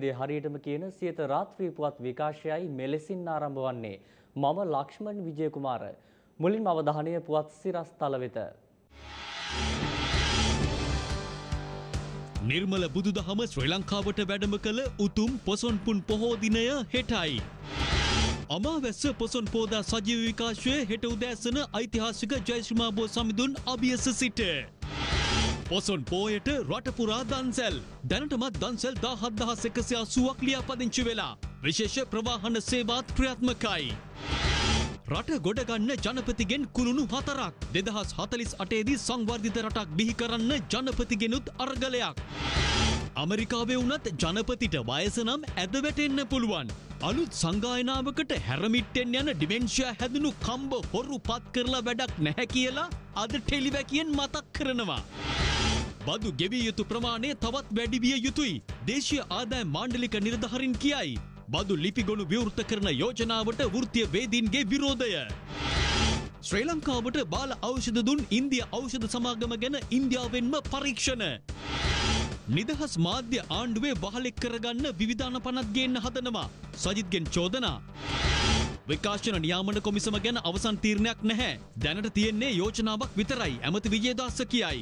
ආයිබෝවන් හරිදේ හරියටම කියන සියත රාත්‍රී පුවත් විකාශයයි මෙලෙසින් ආරම්භ වන්නේ මම ලක්ෂ්මන් විජයකුමාර මුලින්ම අවධානය පුවත් සිරස් තල වෙත නිර්මල බුදුදහම ශ්‍රී ලංකාවට වැඩම කළ උතුම් පොසොන්පුන් පොහෝ දිනය හෙටයි. අමාවැස්ස පොසොන් පෝදා සජීව විකාශය හෙට උදෑසන ඓතිහාසික ජයශ්‍රමාබෝ සමිඳුන් අභියස සිට. පොසොන් පෝයට රටපුරා දන්සැල් දැනටමත් දන්සැල් දා හද්දහස් එකසි අසුවක් ලියාපදිංචි වෙලා විශේෂ ප්‍රවාහන සේවාත් ක්‍රියාත්මකයි. රට ගොඩගන්න ජනපතිගෙන් කුළුණු හතරක් දෙදහස් හතලිස් අටේදී සංවර්ධිත රටක් බිහි කරන්න ජනපතිගෙනුත් අර්ගලයක්. අමරිකාවේ වනත් ජනපතිට වයසනම් ඇද වැටෙන්න්න පුළුවන්. අලුත් සංගායනාවකට හැරමිට්ටෙන් යන ඩිමෙන්ශය හැදනු කම්බ හොරු පත් කරලා වැඩක් නැහැ කියලා අද ටෙලිවැකියෙන් මතක් කරනවා. බදු ගෙවිය යුතු ප්‍රමාණය තවත් වැඩිවිය යුතුයි. දේශීය ආදාය මාණ්ඩලික නිරධහරින් කියයි. බදු ලිපිගොනු විවෘත කරන යෝජනාවට වෘතිය වේදීන්ගේ විරෝධය. ශ්‍රී ලංකාවට බාල අවෂධ දුන් ඉන්දිය අවෂධ සමාගම ගැන ඉන්දියාවෙන්ම පරීක්ෂණ. නිදහස් මාධ්‍ය ආණ්ඩුවේ වහලෙක් කරගන්න විධාන පනත්ගේන්න හදනවා. සජිත්ගෙන් චෝදනා. විකාශන නියාමන කොමිසම ගැන අවසන් තීරණයක් නැහැ. දැනට තියෙන්නේ යෝජනාවක් විතරයි ඇමති විජේදාස්ස කියයි.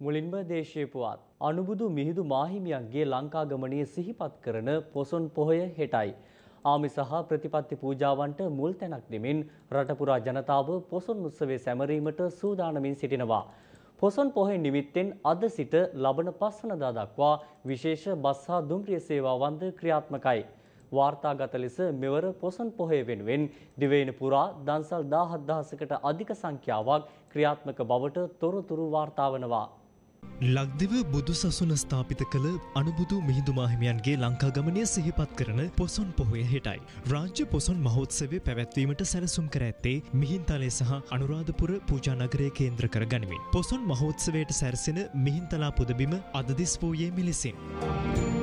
මුලින්ම දේශය පුවත් අනුබුදු මිහිදු මාහිමියන්ගේ ලංකාගමනය සිහිපත් කරන පොසොන් පොහොය හෙටයි. ආමි සහ ප්‍රතිපත්ති පූජාවන්ට මුල් තැනක් දෙමින් රටපුරා ජනතාව පොසොන් උත්සවේ සැමරීමට සූදානමින් සිටිනවා. පොසොන් පොහොය නිමිත්තෙන් අද සිට ලබන පස්වනදා දක්වා විශේෂ බස් හා දුම්රිය සේවාවන්ද ක්‍රියාත්මකයි. වාර්තාගත ලෙස මෙවර පොසොන් පොහොය වෙනුවෙන් දිවයින පුරා දන්සල් දාහත් දහසකට අධික සංඛ්‍යාවක් ක්‍රියාත්මක බවට තොරතුරු වාර්තාවනවා. ලක්දිව බුදු සසුන ස්ථාපිත කළ අනුබුදු මිහිදු මාහිමියන්ගේ ලංකාගමනය සිහිපත් කරන පොසොන් පොහොය හෙටයි. රාජ්‍ය පොසොන් මහෝත්සවේ පැවැත්වීමට සැලසුම් කර ඇත්තේ මිහින්තලේ සහ අනුරාධපුර පූජානගරය කේන්ද්‍ර කර ගනිමින්. පොසොන් මහෝත්සවයට සැරසෙන මිහින්තලා පුදබිම අදදිස් වූයේ මිලෙසින්.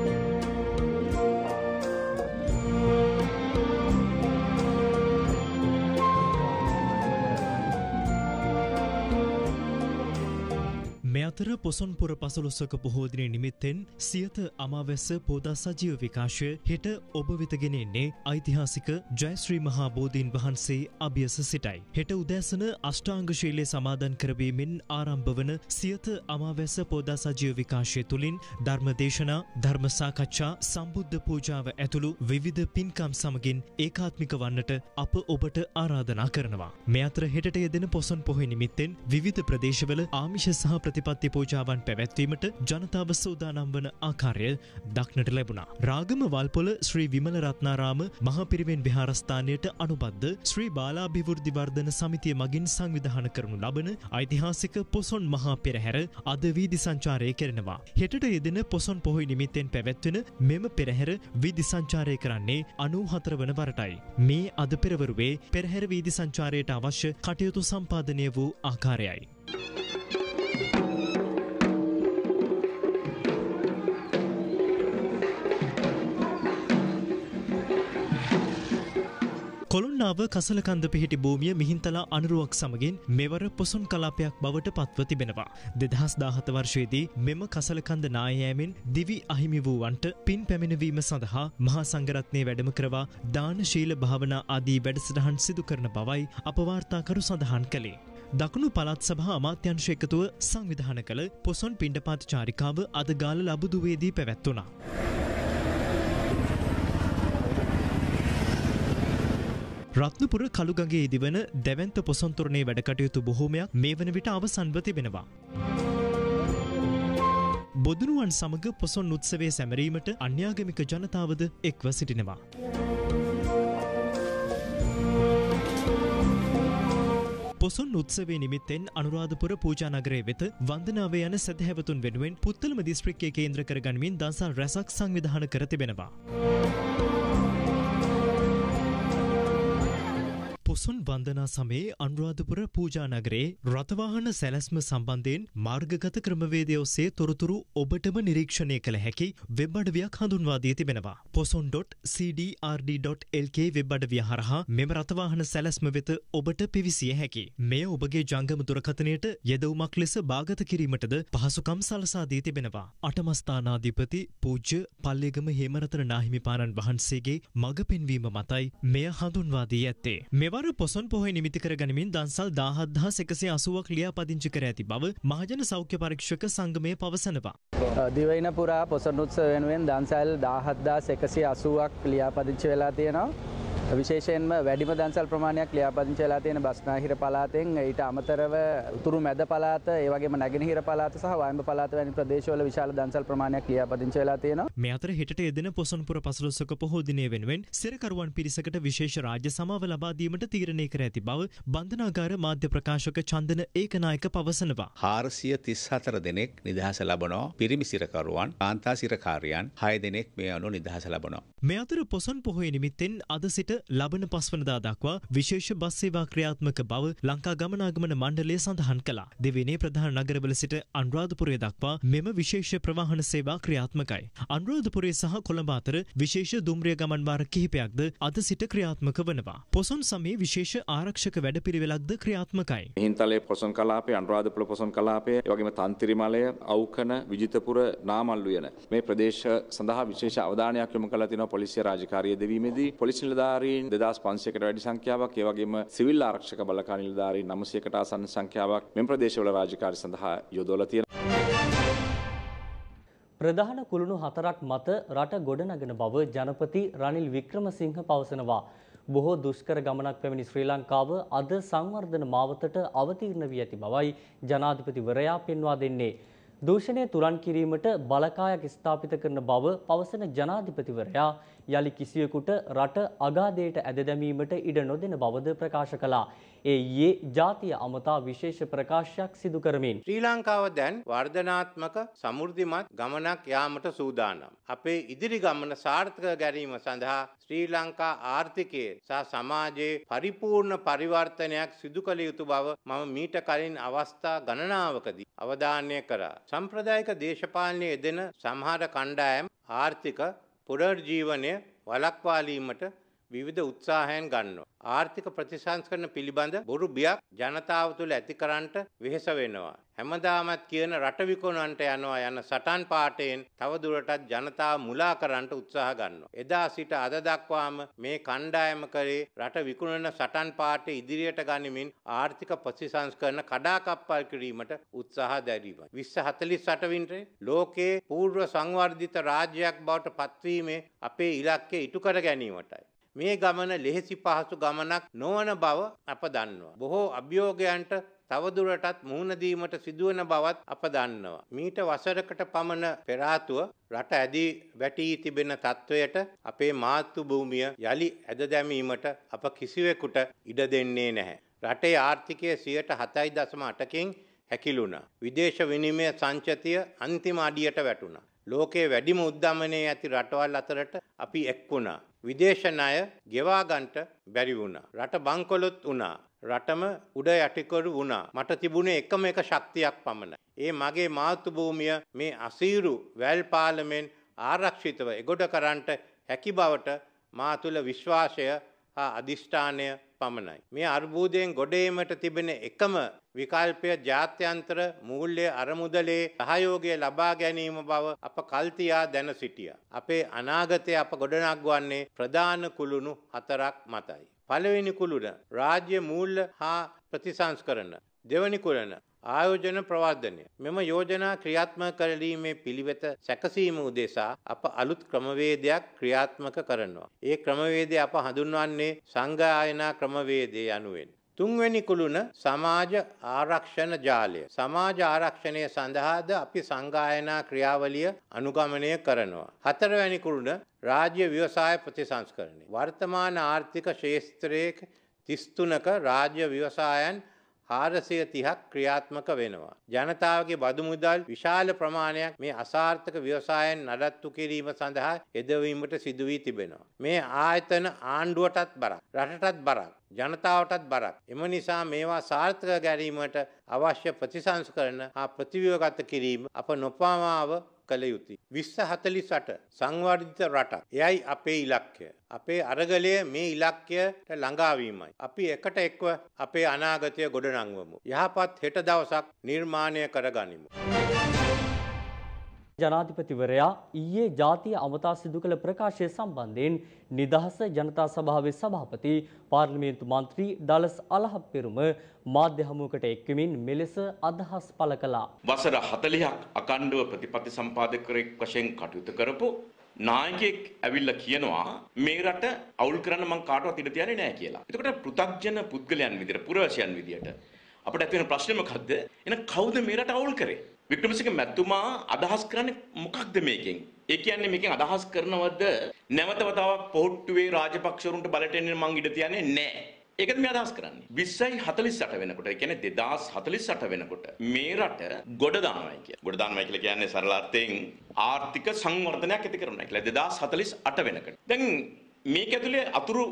අතර පොසොන්පුර පසළොස්සක පොහෝදිනය නිමිත්තෙන් සියත අමාවැස්ස පෝදා සජීව විකාශය හෙට ඔබ වෙතගෙනෙන්නේ ඓතිහාසික ජයශ්‍රී මහා බෝධීන් වහන්සේ අභියස සිටයි. හෙට උදෑසන අෂ්ටාංගශීලය සමාදන් කරවීමෙන් ආරම්භ වන සියත අමාවැස්ස පෝදා සජීව විකාශය තුළින් ධර්මදේශනා ධර්මසාකච්ඡා සම්බුද්ධ පූජාව ඇතුළු විවිධ පින්කම් සමගින් ඒකාත්මික වන්නට අප ඔබට ආරාධනා කරනවා. මේ අතර හෙට යෙදෙන පොසොන් පොහොය නිමිත්තෙන් විවිධ ප්‍රදේශවල ආමිෂ සහ ප්‍රතිපත්ති ප්‍රති පූජාවන් පැවැත්වීමට ජනතාව සූදානම් වන ආකාරය දක්නට ලැබුණා. රාගම වල්පොල ශ්‍රී විමල රත්නාරාම මහපිරිවෙන් විහාරස්ථානයට අනුබද්ධ ශ්‍රී බාලාභිවෘද්ධි වර්ධන සමිතිය මගින් සංවිධාන කරනු ලබන ඓතිහාසික පොසොන් මහා පෙරහැර අද වීදි සංචාරය කරනවා. හෙටට යෙදෙන පොසොන් පොහොයි නිමිත්තෙන් පැවැත්වෙන මෙම පෙරහැර වීදි සංචාරය කරන්නේ අනූ හතර වන වරටයි. මේ අද පෙරවරුවේ පෙරහැර වීදි සංචාරයට අවශ්‍ය කටයුතු සම්පාදනය වූ ආකාරයයි. කොළුන්නාව කසලකන්ද පිහිටි භූමිය මිහින්තලා අනුරුවක් සමගින් මෙවර පොසොන් කලාපයක් බවට පත්ව තිබෙනවා. දෙදහස් දාහත වර්ෂයේදී මෙම කසලකන්ද නායෑමෙන් දිවි අහිමි වූවන්ට පින් පැමිණවීම සඳහා මහා සංගරත්නය වැඩම කරවා දාන ශීල භාවනා ආදී වැඩසටහන් සිදු කරන බවයි අපවාර්තාකරු සඳහන් කළේ. දකුණු පළත් සභා අමාත්‍යංශ එකතුව සංවිධාන කළ පොසොන් පිණ්ඩපාත චාරිකාව අද ගාල ලබුදුවේදී පැවැත්වුණා. රත්නපුර කළුගගේ ඉදිවන දැවන්ත පොසොන්තුරණේ වැඩකටයුතු බොහෝමයක් මේ වන විට අවසන්ව තිබෙනවා. බොදුනුවන් සමග පොසොන් උත්සවේ සැමරීමට අන්‍යාගමික ජනතාවද එක්ව සිටිනවා. පොසොන් උත්සවේ නිමිත්තෙන් අනුරාධපුර පූජානගරය වෙත වන්දනාවේ යන සැදැහැවතුන් වෙනුවෙන් පුත්තලම දිස්ත්‍රික්කය කේන්ද්‍ර කරගනිමින් දන්සල් රැසක් සංවිධාන කර තිබෙනවා. පොසොන් වන්දනා සමයේ අනුරාධපුර පූජානගරේ රථවාහන සැලැස්ම සම්බන්ධයෙන් මාර්ගගත ක්‍රමවේදය ඔස්සේ තොරතුරු ඔබටම නිරීක්ෂණය කළ හැකි වෙබ් අඩවියක් හඳුන්වා දී තිබෙනවා. poson.cdrd.lk වෙබ් අඩවිය හරහා මෙම රථවාහන සැලැස්ම වෙත ඔබට පිවිසිය හැකි. මෙය ඔබගේ ජංගම දුරකථනයට යෙදවුමක් ලෙස භාගත කිරීමටද පහසුකම් සලසා දී තිබෙනවා. අටමස්ථානාධිපති පූජ්‍ය පල්ලේගම හේමරතන නාහිමිපාණන් වහන්සේගේ මඟ පෙන්වීම මතයි මෙය හඳුන්වා දී ඇත්තේ. මෙවර පොසොන් පොහොය නිමිති කර ගනිමින් දන්සල් දාහත්දා එකසේ අසුවක් ලියා පදිංචි කර ඇති බව මහජන සෞඛ්‍ය පරීක්ෂක සංගමය පවසනවා. දිවයින පුරා පොසොනුත්ස වෙනුවෙන් දන්සැල් දාහත්දා එකසි අසුවක් ලියාපදිංචි වෙලා තියෙනවා. විශේෂයෙන්ම වැඩිම දන්සල් ප්‍රමාණයක් ලියාපදිංචි වෙලා තියෙන බස්නාහිර පළාතෙන් ඊට අමතරව උතුරු මැද පළාත ඒ වගේම නැගෙනහිර පළාත සහ වයඹ පළාත වැනි ප්‍රදේශවල විශාල දන්සල් ප්‍රමාණයක් ලියාපදිංචි වෙලා තියෙනවා. මේ අතර හෙටට යෙදෙන පොසොන්පුර පසළොස්වක පොහෝ දිනය වෙනුවෙන් සිරකරුවන් පිරිසකට විශේෂ රාජ්‍ය සමාව ලබා දීමට තීරණය කර ඇති බව බන්ධනාගාර මාධ්‍ය ප්‍රකාශක චන්දන ඒකනායක පවසනවා. හාරසිය තිස් හතර දෙනෙක් නිදහස ලබනෝ පිරිමි සිරකරුවන් කාන්තා සිරකාරයන් හය දෙනෙක් මේ අනු නිදහස ලබනෝ. මේ අතර පොසොන් පොහොය නිමිත්තෙන් අද සිට ලබන පස්වනදා දක්වා විශේෂ බස් සේවා ක්‍රියාත්මක බව ලංකා ගමනාගමන මණ්ඩලය සඳහන් කළා. දෙවෙනේ ප්‍රධාන නගරවල සිට අනුරාධපුරය දක්වා මෙම විශේෂ ප්‍රවාහන සේවා ක්‍රියාත්මකයි. අනුරාධපුරය සහ කොළඹ අතර විශේෂ දුම්රිය ගමන් වාර කිහිපයක්ද අද සිට ක්‍රියාත්මක වනවා. පොසොන් සමයේ විශේෂ ආරක්ෂක වැඩපිළිවෙලක්ද ක්‍රියාත්මකයි. හින්තලේ පොසොන් කලාපේ අනුරාධපුර පොසොන් කලාපේ ඒ වගේම තන්තිරිමලය අවකන විජිතපුර නාමල්ලු යන මේ ප්‍රදේශ සඳහා විශේෂ අවධානයක් යොමු කළා තියෙනවා පොලිසිය රාජකාරිය දෙවීමේදී පොලිස් නිලධාරීන් 2500කට වැඩි සංඛ්‍යාවක් ඒ වගේම සිවිල් ආරක්ෂක බලකාන නිලධාරීන් 900කට ආසන්න සංඛ්‍යාවක් මෙම ප්‍රදේශවල රාජකාරි සඳහා යොදවලා තියෙනවා. ප්‍රධාන කුළුණු හතරක් මත රට ගොඩනගෙන බව ජනපති රනිල් වික්‍රමසිංහ පවසනවා. බොහෝ දුෂ්කර ගමනක් පැමිණි ශ්‍රී ලංකාව අද සංවර්ධන මාවතට අවතීර්ණ වී ඇති බවයි ජනාධිපතිවරයා පෙන්වා දෙන්නේ. දූෂණය තුරන් කිරීමට බලකායක් ස්ථාපිත කරන බව පවසන ජනාධිපතිවරයා යළි කිසිවෙකුට රට අගාධයට ඇද දැමීමට ඉඩ නොදෙන බවද ප්‍රකාශ කළා. ඒ ඊයේ ජාතිය අමතා විශේෂ ප්‍රකාශයක් සිදු කරමින්. ශ්‍රී ලංකාව දැන් වර්ධනාත්මක සමෘද්ධිමත් ගමනක් යාමට සූදානම්. අපේ ඉදිරි ගමන සාර්ථක ගැනීම සඳහා ශ්‍රී ලංකා ආර්ථිකයේ සහ සමාජයේ පරිපූර්ණ පරිවර්තනයක් සිදු කළ යුතු බව මම මීට කලින් අවස්ථා ගණනාවකදී අවධානය කරා. සම්ප්‍රදායික දේශපාලනයේ යෙදෙන සමහර කණ්ඩායම් ආර්ථික පුනර්ජීවනය වළක්වාලීමට විවිධ උත්සාහයන් ගන්නවා. ආර්ථික ප්‍රතිසංස්කරණ පිළිබඳ බොරු බියක් ජනතාව තුළ ඇති කරන්නට වෙහෙස වෙනවා. හැමදාමත් කියන රට විකුණන්නට යනවා යන සටන් පාටයෙන් තවදුරටත් ජනතාව මුලා කරන්නට උත්සාහ ගන්නවා. එදා සිට අද දක්වාම මේ කණ්ඩායම කරේ රට විකුණන සටන් පාට ඉදිරියට ගනිමින් ආර්ථික ප්‍රතිසංස්කරණ කඩාකප්පල් කිරීමට උත්සාහ දැරීම. විස්ස හතලිස් සටවින්ටේ ලෝකයේ පූර්ව සංවර්ධිත රාජ්‍යයක් බවට පත්වීමේ අපේ ඉලක්කය ඉටු කර ගැනීමටයි. මේ ගමන ලෙහෙසි පහසු ගමනක් නොවන බව අප දන්නවා. බොහෝ අභියෝගයන්ට තවදුරටත් මුහුණදීමට සිදුවන බවත් අප දන්නවා. මීට වසරකට පමණ පෙරාතුව රට ඇදී වැටී තිබෙන තත්ත්වයට අපේ මාතෘ භූමිය යළි ඇද දැමීමට අප කිසිවෙකුට ඉඩ දෙන්නේ නැහැ. රටේ ආර්ථිකය සියයට හතයි දසම අටකින් හැකිලුණා. විදේශ විනිමය සංචතිය අන්තිම අඩියට වැටුණා. ලෝකයේ වැඩිම උද්ධමනයේ ඇති රටවල් අතරට අපි එක් වුණා. විදේශ ණය ගෙවා ගන්නට බැරි වුණා. රට බංකොලොත් වුණා. රටම උඩ යටිකරු වුණා. මට තිබුණේ එකම එක ශක්තියක් පමණයි. ඒ මගේ මාතෘ භූමිය මේ අසීරු වැල් පාලමෙන් ආරක්ෂිතව එගොඩ කරන්නට හැකි බවට මා තුළ විශ්වාසය හා අධිෂ්ඨානය පමණයි. මේ අර්බූදයෙන් ගොඩේමට තිබෙන එකම විකල්පය ජාත්‍යන්තර මූල්‍ය අරමුදලේ සහයෝගය ලබා ගැනීම බව අප කල්තියා දැන සිටිය. අපේ අනාගතය අප ගොඩනක්වන්නේ ප්‍රධාන කුළුණු හතරක් මතයි. පළවෙනි කුළුණ රාජ්‍ය මූල්‍ය හා ප්‍රතිසංස්කරන. දෙවනි කුලන ආයෝජන ප්‍රවර්ධනය. මෙම යෝජනා ක්‍රියාත්මක කරලීමේ පිළිවෙත සැකසීම උදෙසා අප අලුත් ක්‍රමවේදයක් ක්‍රියාත්මක කරනවා. ඒ ක්‍රමවේදය අප හඳුන්වන්නේ සංගායනා ක්‍රමවේදය යනුවෙන්. තුන්වැනි කුළුණ සමාජ ආරක්ෂණ ජාලය. සමාජ ආරක්ෂණය සඳහාද අපි සංගායනා ක්‍රියාවලිය අනුගමනය කරනවා. හතරවැනි කුළුණ රාජ්‍ය ව්‍යවසාය ප්‍රතිසංස්කරණය. වර්තමාන ආර්ථික ශේස්ත්‍රයක තිස්තුනක රාජ්‍ය ව්‍යවසායන් හාරසය තිහක් ක්‍රියාත්මක වෙනවා. ජනතාවගේ බදු මුදල් විශාල ප්‍රමාණයක් මේ අසාර්ථක ව්‍යවසායන් නඩත්තු කිරීම සඳහා එදවීමට සිදුවී තිබෙනවා. මේ ආයතන ආණ්ඩුවටත් බරක් රටටත් බරක්. ජනතාවටත් බරක්. එම නිසා මේවා සාර්ථක ගැරීමට අවශ්‍ය ප්‍රතිසංස්කරන හා ප්‍රතිව්‍යවගත කිරීම අප නොපමාව කළ යුතුයි. විස්ස හතලිසට සංවර්ධිත රටක්. එයයි අපේ ඉලක්කය. අපේ අරගලය මේ ඉලක්කයට ළඟාවීමයි. අපි එකට එක්ව අපේ අනාගතය ගොඩනංවමු. යහපත් හෙට දවසක් නිර්මාණය කරගනිමු. ජනාධිපතිවරයා ඊයේ ජාතිය අමතා සිදු කළ ප්‍රකාශය සම්බන්ධයෙන් නිදහස ජනතා සභාවේ සභාපති පාර්ලිමේන්තු මන්ත්‍රී ඩලස් අලහප්පෙරුම මාධ්‍ය හමුවකට එක්වමින් මෙලෙස අදහස් පළ කළා. වසර 40ක් අකණ්ඩව ප්‍රතිපත්ති සම්පාදකයෙක් වශයෙන් කටයුතු කරපු නායකයෙක් ඇවිල්ලා කියනවා මේ රට අවුල් කරන්න මං කාටවත් ඉඩ තියන්නේ නැහැ කියලා. එතකොට පෘථග්ජන පුද්ගලයන් විදියට පුරවැසියන් විදියට අපිට ඇති වෙන ප්‍රශ්නේ මොකද්ද? එහෙනම් කවුද මේ රට අවුල් කරේ? වික්‍රමසිංහ මැතිතුමා අදහස් කරන්නේ මොකක්ද මේකෙන්? ඒ කියන්නේ මේකෙන් අදහස් කරනවද නැවත වතාවක් පොහොට්ටුවේ රාජපක්ෂවරුන්ට බලට එන්න මං ඉඩ තියන්නේ නැහැ. ඒකද මේ අදහස් කරන්නේ. 20යි 48 වෙනකොට, ඒ කියන්නේ 2048 වෙනකොට මේ රට ගොඩ දානවායි කිය. ගොඩ දානවායි කියලා කියන්නේ සරල අර්ථයෙන් ආර්ථික සංවර්ධනයක් ඇති කරනවා කියලා. 2048 වෙනකොට. දැන් මේක ඇතුලේ අතුරු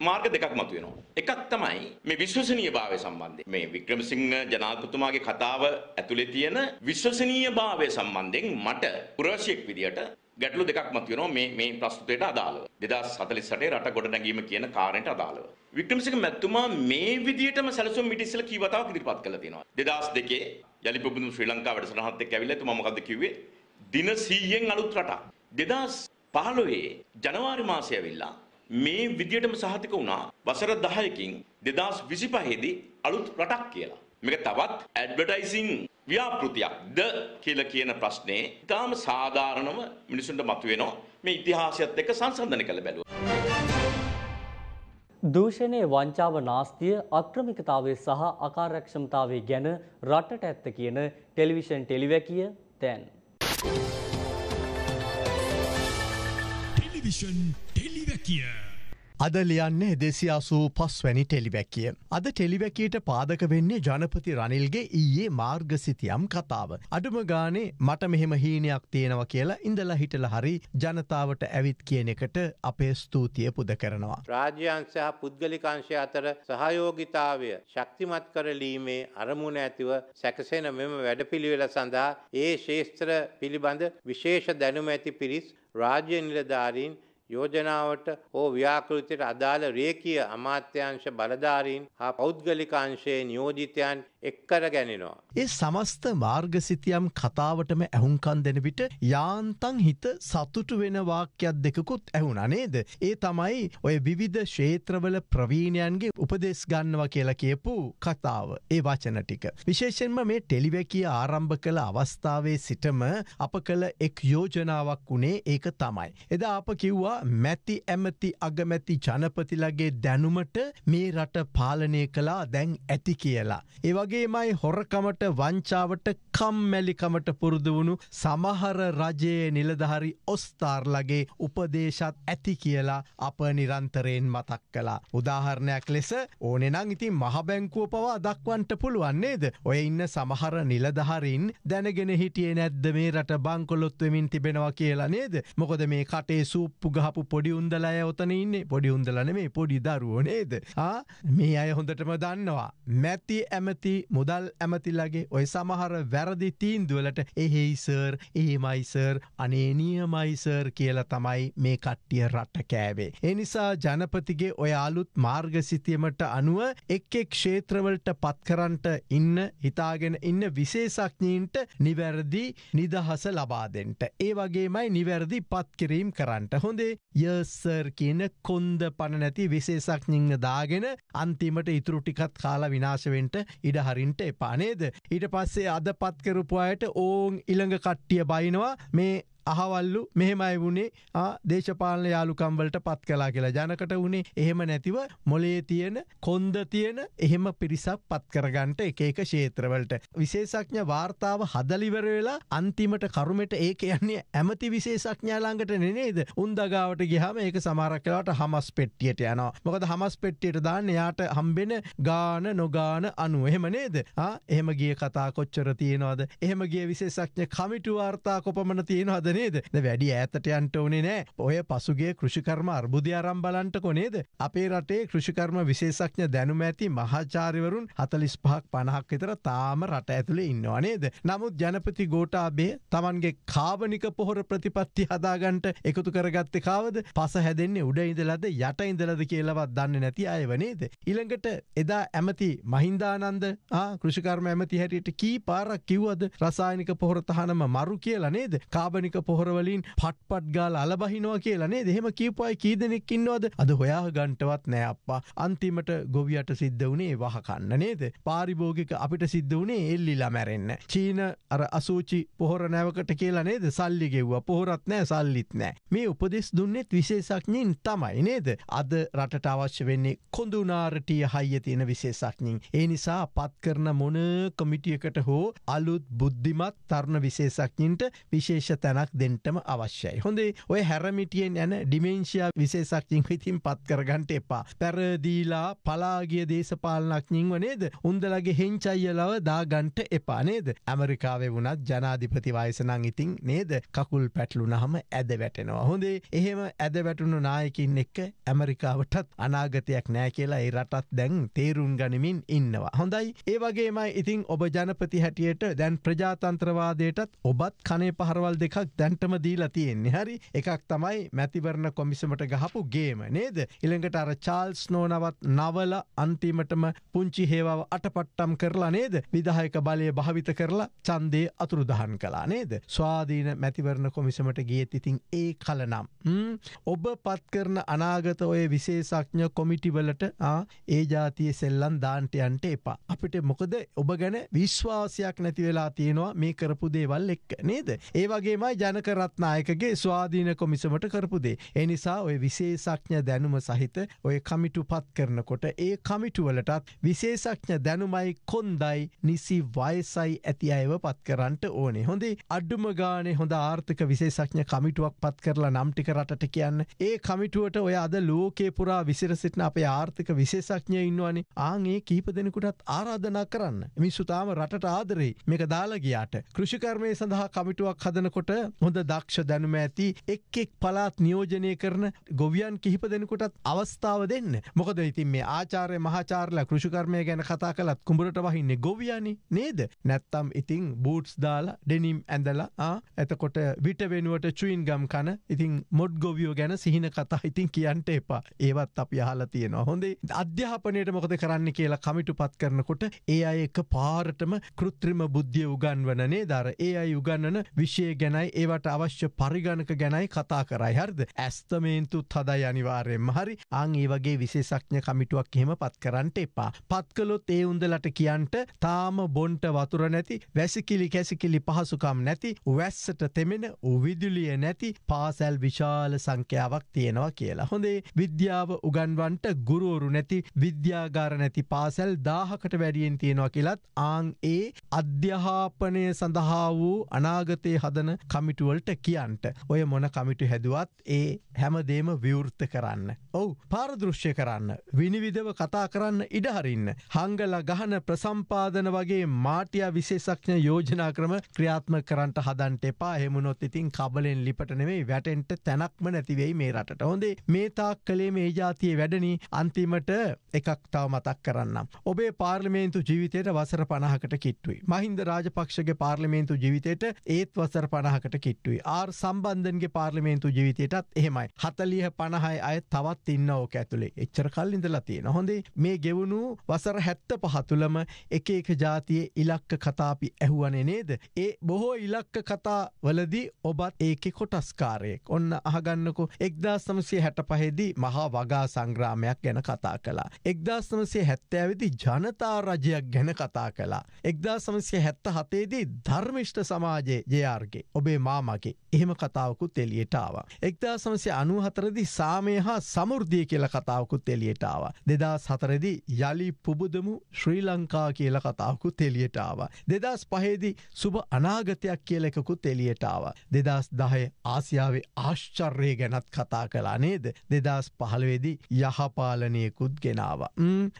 මාර්ග දෙකක් මතුවෙනවා. එකක් තමයි මේ විශ්වසනීයභාවය සම්බන්ධයෙන්. මේ වික්‍රමසිංහ ජනාධිපතිතුමාගේ කතාව ඇතුලේ තියෙන විශ්වසනීයභාවය සම්බන්ධයෙන් මට පුරවැසියෙක් විදියට ගැටලු දෙකක් මතුවෙනවා මේ මේ ප්‍රස්තුතයට අදාළව. 2048 රට ගොඩ නැගීම කියන කාරණයට අදාළව. වික්‍රමසිංහ මැතිතුමා මේ විදියටම සැලසුම් මිට ඉස්සෙල්ලා කී වතාවක් ඉදිරිපත් කළා තියෙනවා. 2002 යලි පුබුදු ශ්‍රී ලංකා වැඩසටහනත් එක්ක ඇවිල්ලා එතුමා මොකද්ද කිව්වේ? දින 100න් අලුත් රටක්. 2015 ජනවාරි මාසයේ ඇවිල්ලා මේ විදියටම සහතික වුණා වසර 10කින් 2025 දී අලුත් රටක් කියලා. මේක තවත් ඇඩ්වර්ටයිසිං ව්‍යාපෘතියක්ද කියලා කියන ප්‍රශ්නේ ඉතාම සාධාරණව මිනිසුන්ට මතුවෙනවා මේ ඉතිහාසයත් එක්ක සංසන්දනය කළ බැලුවා. දූෂණයේ වංචාව නාස්තිය අක්‍රමිකතාවය සහ අකාර්යක්ෂමතාවය ගැන රටට ඇත්ත කියන ටෙලිවිෂන් ටෙලිවැකිය දැන්. ටෙලිවිෂන් ටෙලිවැකිය. අද ලියන්නේ දෙසි අසූ පස්වැනි ටෙලිවැකිය. අද ටෙලිවැකීට පාදක වෙන්නේ ජනපති රනිල්ගේ ඊයේ මාර්ගසිතියම් කතාව. අඩුම ගානේ මට මෙහෙම හීනයක් තියෙනව කියලා ඉඳලා හිටල හරි ජනතාවට ඇවිත් කියන එකට අපේ ස්තුතිය පුද කරනවා. රාජ්‍යංශ හා පුද්ගලිකංශය අතර සහයෝගිතාවය ශක්තිමත් කරලීමේ අරමුණ ඇතිව සැකසෙන මෙම වැඩපිළිවෙල සඳහා ඒ ශේෂත්‍ර පිළිබඳ විශේෂ දැනුම ඇති පිරිස් රාජ්‍ය නිලධාරීන් යෝජනාවට හෝ ව්‍යාකෘතියට අදාළ රේකීය අමාත්‍යංශ බලධාරීන් හා පෞද්ගලිකාංශයේ නියෝජිතයන් එක්කර ගැනෙනවා. ඒ සමස්ත මාර්ගසිතියම් කතාවටම ඇහුන්කන් දෙන විට යාන්තන් හිත සතුටු වෙන වාක්‍යයක් දෙකකුත් ඇහුණ නේද. ඒ තමයි ඔය විවිධ ශේත්‍රවල ප්‍රවීණයන්ගේ උපදෙස් ගන්නවා කියලා කියපු කතාව ඒ වචන ටික. විශේෂෙන්ම මේ ටෙලිවැකිය ආරම්භ කළ අවස්ථාවේ සිටම අප කළ එක් යෝජනාවක් වුණේ ඒක තමයි. එදා අප කිව්වා මැති ඇමති අගමැති ජනපතිලගේ දැනුමට මේ රට පාලනය කලා දැන් ඇති කියලා. ඒවගේමයි හොරකමට වංචාවට කම්මැලිකමට පුරුදු වුණු සමහර රජයේ නිලධහරි ඔස්තාර්ලගේ උපදේශත් ඇති කියලා අප නිරන්තරයෙන් මතක් කලා. උදාහරණයක් ලෙස ඕනෙනං ඉතින් මහබැංකුව පවා දක්වන්ට පුළුවන්නේද. ඔය ඉන්න සමහර නිලධහරින් දැනගෙන හිටියේ නැද්ද මේ රට බංකොලොත්වමින් තිබෙනවා කියලා නේද. මොකද මේ කටේ සූප්පු ගහපු පොඩි උන්දලය ඔතන ඉන්නේ පොඩි උන්දලන මේ පොඩි දරුවෝ නේද. මේ අය හොඳටම දන්නවා. මැති ඇමති මුදල් ඇමතිලගේ ඔය සමහර වැරදි තීන්දුවලට එහෙයිසර් ඒමයිසර් අනේනියමයිසර් කියල තමයි මේ කට්ටිය රට්ට කෑවේ. එනිසා ජනපතිගේ ඔය අලුත් මාර්ගසිතියමට අනුව එක් එක් ක්ෂේත්‍රවලට පත්කරන්ට ඉන්න හිතාගෙන ඉන්න විශේසක්ඥීන්ට නිවැරදි නිදහස ලබාදෙන්ට. ඒ වගේමයි නිවැරදි පත්කිරීම් කරන්නට හොඳේ යසර් කියන කොන්ද පණ නැති විශේසක්ඥිංහ දාගෙන අන්තිමට ඉතුරු ටිකත් කාලා විනාශවෙන්ට ඉඩහරින්ට එපානේද. ඊට පස්සේ අද පත්කරපු අයට ඕන් ඉළඟ කට්ටිය බයිනවා මේ අහවල්ලු මෙහෙමයි වුණේ. දේශපාලන යාලුකම්වලට පත් කලා කියලා. ජනකට වුණේ එහෙම නැතිව මොලේ තියෙන කොන්ද තියෙන එහෙම පිරිසක් පත් කරගන්ට එක එක ශේත්‍රවලට. විශේෂඥ වාර්තාව හදලිවර වෙලා අන්තිමට කරුමට ඒ යන්නේ ඇමති විශේෂඥාලාංගට නෙනේද උන්දගාවට ගහම ඒක සමාරක් කලාට හමස් පෙට්ටියට යනවා. මොකද හමස් පෙට්ටියට දාන්න යාට හම්බෙන ගාන නොගාන අනු එහෙම නේද? එහෙම ගිය කතා කොච්චර තියෙනවාද? එහෙමගේ විශේෂඥ කමිටු වාර්තා කොපමන තියෙනවාද නේද? වැඩි ඇතට යන්ට ඕනේ නෑ. ඔය පසුගේ කෘෂිකර්ම අර්බුධ අරම් බලන්ට කොනේද අපේ රටේ කෘෂිකර්ම විශේෂඥ දැනුම ඇති මහාචාරිවරුන් හතලිස් පහක් පණහක් විතර තාම රට ඇතුළේ ඉන්නවා නේද? නමුත් ජනපති ගෝටාබේ තමන්ගේ කාබනික පොහොර ප්‍රතිපත්ති හදාගන්ට එකතු කරගත්ත කාවද? පස හැදෙන්නේ උඩ ඉඳලද යට ඉඳලද කියලවත් දන්න නැති අය වනේද. ඉළඟට එදා ඇමති මහින්දානන්ද කෘෂිකර්ම ඇමති හැටියට කී පාරක් කිව්වද? රසායනික පොහොර තහනම මරු කියලා නේද? කාබනික පොහොරවලින් පට්පට් ගාල අලබහිනවා කියලා නේ දෙහෙම කීපයි කීදනෙක් ඉන්නවද? අද හොයා ගන්ටවත් නෑ අප්පා. අන්තිමට ගොවියට සිද්ධ වනේ වහකන්න නේද? පාරිභෝගික අපිට සිද්ධ වනේ එල්ලිලා මැරෙන්න. චීන අර අසූචි පොහොර නැවකට කියලා නේද? සල්ලි ගෙව්වා. පොහොරත් නෑ සල්ලිත් නෑ. මේ උපදෙස් දුන්නෙත් විශේෂක්ඥින් තමයි නේද? අද රටට අවශ්‍ය වෙන්නේ කොඳුනාරටිය හයිය තියෙන විශේෂක්ඥින් ඒ නිසා පත් කරන මොන කොමිටියකට හෝ අලුත් බුද්ධිමත් තරුණ විශේෂක්ඥින්ට විශේෂ තැනක් දෙන්ටම අවශ්‍යයි. හොඳේ ඔය හැරමිටියෙන් යන ඩිමේන්ශයා විශේෂක්ඥින් හිතින් පත් කරගන්ට එපා. පැරදීලා පලාගිය දේශපාලනක්ඥින් වනේද උන්දලගේ හෙංචයියලව දාගන්ට එපා නේද? ඇමරිකාවේ වුණත් ජනාධිපති වයසනං ඉතින් නේද? කකුල් පැටලුනහම ඇද වැටෙනවා. හොඳේ එහෙම ඇද වැටුණු නායකින් එක්ක ඇමරිකාවටත් අනාගතයක් නෑ කියලා ඒ රටත් දැන් තේරුම් ගනිමින් ඉන්නවා. හොඳයි ඒ වගේමයි ඉතින් ඔබ ජනපති හැටියට දැන් ප්‍රජාතන්ත්‍රවාදයටත් ඔබත් කනේ පහරවල් දෙකක් දැන්ටම දීලා තියෙන්නේ. හරි? එකක් තමයි මැතිවරණ කොමිසමට ගහපු ගේම නේද? ඉළඟට අර චාල්ස් නෝනවත් නවල අන්තිමටම පුංචි හේවාව අටපට්ටම් කරලා නේද? විදාහයක බලය භාවිත කරලා චන්දේ අතුරුදහන් කලා නේද? ස්වාධීන මැතිවරණ කොමිසමට ගියත් ඉතින් ඒ කලනම් ඔබ පත් කරන අනාගත ඔය විශේෂඥ කොමිටිවලට ඒ ජාතිය සෙල්ලන් දාන්ටයන්ට එපා. අපිට මොකද ඔබ ගැන විශ්වාසයක් නැති වෙලා තියෙනවා මේ කරපු දේවල් එක්ක නේද? ඒ වගේමයි ජනකරත්නායකගේ ස්වාධීන කොමිසමට කරපුදේ එනිසා ඔය විශේෂඥ දැනුම සහිත ඔය කමිටු පත් කරනකොට ඒ කමිටුවලටත් විශේෂඥ දැනුමයි කොන්දයි නිසි වයසයි ඇති අයව පත් කරන්නට ඕනේ. හොඳේ අඩුම ගානේ හොඳ ආර්ථික විශේෂඥ කමිටුවක් පත් කරලා නම්ටික රටට කියන්න. ඒ කමිටුවට ඔය අද ලෝකේ පුරා විසිර සිටින අපේ ආර්ථික විශේෂඥ ඉන්නවනේ. ආගේ කීප දෙනෙකුටත් ආරාධනා කරන්න. මිස්සුතාම රටට ආදරෙයි. මේක දාලා ගියාට. කෘෂිකර්මය සඳහා කමිටුවක් හදනකොට හොඳ දක්ෂ දැනුම ඇති එක් එක් පලාත් නියෝජනය කරන ගොවියන් කිහිප දෙනෙකුටත් අවස්ථාව දෙන්න. මොකද ඉතින් මේ ආචාරය මහාචාරල කෘෂිකර්මය ගැන කතා කළත් කුඹරට වහින්නේ ගොවියනි නේද? නැත්තම් ඉතිං බූට්ස් දාලා ඩෙනිම් ඇඳලා ඇතකොට විට වෙනුවට චුයින් ගම් කන ඉතින් මොඩ් ගොවියෝ ගැන සිහින කතා ඉතින් කියන්ට එපා. ඒවත් අපි අහලා තියෙනවා. හොඳේ අධ්‍යාපනයට මොකද කරන්න කියලා කමිටු පත් කරනකොට ඒ අය එක පාරටම කෘත්‍රිම බුද්ධිය උගන්වනනේ දර ඒ අයි උගන්නන විෂය ගැනයි ඒවට අවශ්‍ය පරිගණක ගැනයි කතා කරයි. හරිද? ඇස්තමේන්තුත් හදයි අනිවාරයෙන්ම. හරි. අං ඒ වගේ විශේෂඥ කමිටුවක් එහෙම පත් කරන්නට එපා. පත්කලොත් ඒ උන්දලට කියන්ට තාම බොන්ට වතුර නැති වැසිකිලි කැසිකිලි පහසුකම් නැති වැස්සට තෙමෙන උවිදුලිය නැති පාසැල් විශාල සංඛ්‍යාවක් තියෙනවා කියලා. හොඳේ විද්‍යාව උගන්වන්ට ගුරුවරු නැති විද්‍යාගාර නැති පාසැල් දාහකට වැඩියෙන් තියෙනවා කියලත් ආං ඒ අධ්‍යාපනය සඳහා වූ අනාගතය හදන කමිටුවල්ට කියන්ට ඔය මොන කමිටු හැදුවත් ඒ හැමදේම විවෘත්ත කරන්න. ඔවු පාරදෘශ්‍ය කරන්න විනිවිධව කතා කරන්න ඉඩහරින්න. හංගල ගහන ප්‍රසම්පාදන වගේ මාටිය විශේෂක්ඥ යෝජනා ක්‍රම ක්‍රියාත්ම කරන්ට හදන්ට එපා හෙමුණොත් ඉතින් කබලෙන් ලිපට නෙවෙයි වැටෙන්ට තැනක්ම නැතිවෙයි මේ රට හොඳේ මේ තාක් කළේ මේ ජාතිය වැඩනි අන්තිමට එකක් තව මතක් කරන්න. ඔබේ පාර්ලිමේන්තු ජීවිතයට වසර පණහකට කිට්ටුයි. මහින්ද රාජපක්ෂගේ පාර්ලිමේන්තු ජීවිතයට ඒත් වසර පණහකට කිට්ටුයි. ආර් සම්බන්ධන්ගේ පාර්ලිමේන්තු ජීවිතයටත් එහෙමයි. හතලිය පණහයි අය තවත් ඉන්න ඕක ඇතුළේ එච්චර කල්ලිඳලා තියෙන හොඳේ මේ ගෙවුණු වසර හැත්ත පහතුළම එක එක ජාතිය ඉලක්ක කතාපි ඇහුවනේ නේද. ඒ බොහෝ ඉලක්ක කතා වලදී ඔබත් ඒක කොටස්කාරයෙක් ඔන්න අහගන්නකු එක්දා සමසය හැට පහෙදී මහා වගා සංග්‍රාමයක් ගැන කතා කලා. එක්දා සමසේ හැත්තෑවිදි ජනතා රජයක් ගැන කතා කලා. එක්දා සමස්ය හැත්ත හතේදී ධර්මිෂ්ට සමාජයේ ජයාර්ගේ ඔබේ මාමගේ එහෙම කතාවකුත් එලියට ආවා. එක්දා සමසය අනුහතරදි සාමය හා සමුෘද්ධිය කියල කතාවකුත් එලියට ආවා. දෙදස් හතරදි යළි පුබුදමු ශ්‍රී ලංකා කියල කතාවකුත් එලියට ආවා. දෙදස් පහේදි සුබ අනාගතයක් කියලෙකුත් එලියට ආවා. දෙදස් දහය ආසියාවේ ආශ්චර්ය ගැනත් කතා කලා නේද. දෙදස් පහළවෙදි යහපාලනයකුත් ගෙනාව.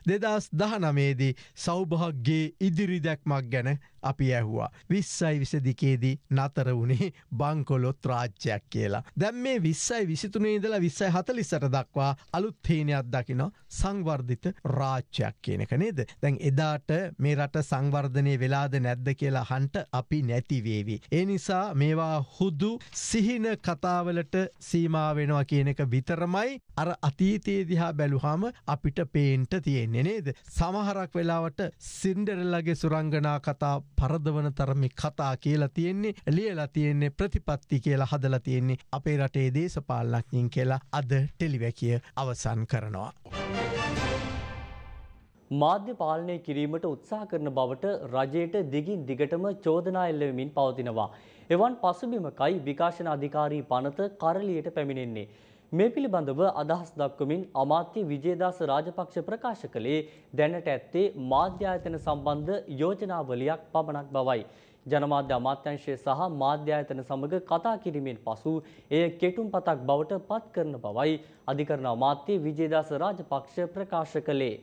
දෙදස් දහනමේදී සෞභාග්ගේ ඉදිරි දැක්මක් ගැන අපි ඇහුවා. විස්සයි විසදිකේදී නතර වුණේ බංකොලොත් රාජ්‍යයක් කියලා. දැම් මේ විස්සයි විසිතුනේ ඉදලා විස්සයි හතලිස්සට දක්වා අලුත්හේනයක් දකින සංවර්ධිත රාජ්‍යයක් කියනක නේද. දැන් එදාට මේ රට සංවර්ධනය වෙලාද නැද්ද කියලා හන්ට අපි නැතිවේවි. ඒ නිසා මේවා හුදු සිහින කතාවලට සීමාවෙනවා කියනක විතරමයි අර අතීතයේ දිහා බැලුහාම අපිට පේන්ට තියෙන්නේ නේද. සමහරක් වෙලාවට සින්ඩරල්ලගේ සුරංගනා කතා පරදවන තරමි කතා කියලා තියෙන්නේ ලියලා තියෙන්නේ ප්‍රතිපත්ති කියලා හදලා තියෙන්නේ අපේ රටේ දේශපාලනඥින් කියලා අද ටෙලිවැකිය අවසන් කරනවා. මාධ්‍ය පාලනය කිරීමට උත්සාහ කරන බවට රජයට දිගින් දිගටම චෝදනා එල්ලවෙමින් පවතිනවා. එවන් පසුබිමකයි විකාශන අධිකාරී පනත කරලියට පැමිණෙන්නේ. මේ පිළිබඳව අදහස් දක්වමින් අමාත්‍ය විජේදාස රාජපක්ෂ ප්‍රකාශ කළේ දැනට ඇත්තේ මාධ්‍යායතන සම්බන්ධ යෝජනාවලියක් පමණක් බවයි. ජනමාධ්‍ය අමාත්‍යංශය සහ මාධ්‍යායතන සමග කතා කිරීමෙන් පසු එය කෙටුම් පතක් බවට පත් කරන බවයි අධිකරණ අමාත්‍ය විජේදාස රාජපක්ෂ ප්‍රකාශ කළේ.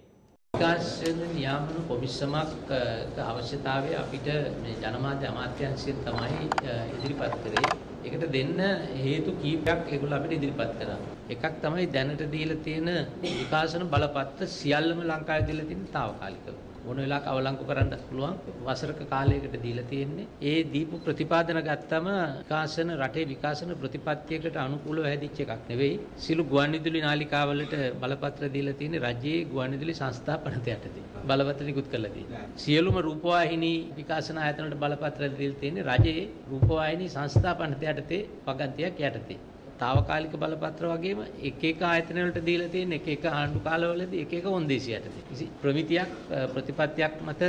විකාශන නියාමන කොමිස්සමක් අවශ්‍යතාවය අපිට මේ ජනමාධ්‍ය අමාත්‍යංශයෙන් තමයි ඉදිරිපත් කරේ. ඒකට දෙන්න හේතු කීපයක් ඒගොල්ලෝ අපිට ඉදිරිපත් කරා. එකක් තමයි දැනට දීලා තියෙන විකාශන බලපත්‍ර සියල්ලම ලංකාවේ දීලා තියෙන తాවකාලිකව. මොන වෙලාවක අවලංගු කරන්න පුළුවන් වසරක කාලයකට දීලා තියෙන්නේ. ඒ දීපු ප්‍රතිපාදන ගත්තම විකාශන රටේ විකාශන ප්‍රතිපත්තියකට අනුකූලව හැදිච්ච එකක් නෙවෙයි. සිළු ගුවන්විදුලි නාලිකාවලට බලපත්‍ර දීලා තියෙන්නේ රජයේ ගුවන්විදුලි සංස්ථා පනත යටතේ. බලපත්‍ර නිකුත් කරලා තියෙනවා. සියලුම රූපවාහිනී විකාශන ආයතන වලට බලපත්‍ර දීලා තියෙන්නේ රජයේ රූපවාහිනී සංස්ථා පනත යටතේ වගන්තියක් යටතේ. తాවකාලික බලපත්‍ර වගේම එක එක ආයතන වලට දීලා තියෙන එක එක ආණ්ඩු කාලවලදී එක එක ඔන්දේසියට කිසි ප්‍රමිතියක් ප්‍රතිපත්තියක් මත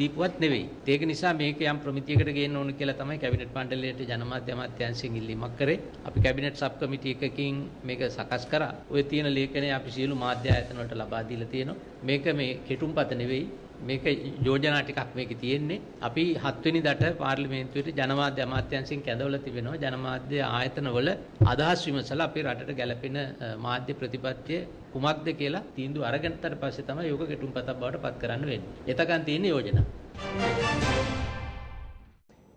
දීපුවත් නෙවෙයි. ඒක නිසා මේක යම් ප්‍රමිතියකට ගේන්න ඕන කියලා තමයි කැබිනට් මණ්ඩලයට ජනමාධ්‍ය අමාත්‍යාංශයෙන් ඉල්ලීමක් කරේ. අපි කැබිනට් සබ් කමිටි එකකින් මේක සකස් කරා. ඔය තියෙන ලේඛනය අපි සියලු මාධ්‍ය ආයතන වලට ලබා දීලා තියෙනවා. මේක මේ කෙටුම්පත නෙවෙයි මේක යෝජනා ටිකක් මේකේ තියෙන්නේ. අපි 7 වෙනිදාට පාර්ලිමේන්තුවේ ජනමාධ්‍ය අමාත්‍යාංශයෙන් කැඳවලා තිබෙනවා. ජනමාධ්‍ය ආයතනවල අදහස් විමසලා අපේ රටට ගැළපෙන මාධ්‍ය ප්‍රතිපත්තිය කුමක්ද කියලා තීන්දුව අරගෙනතර පස්සේ තමයි යෝග කෙටුම්පතක් බවට පත් කරන්න වෙන්නේ. එතකන් තියෙන යෝජනා.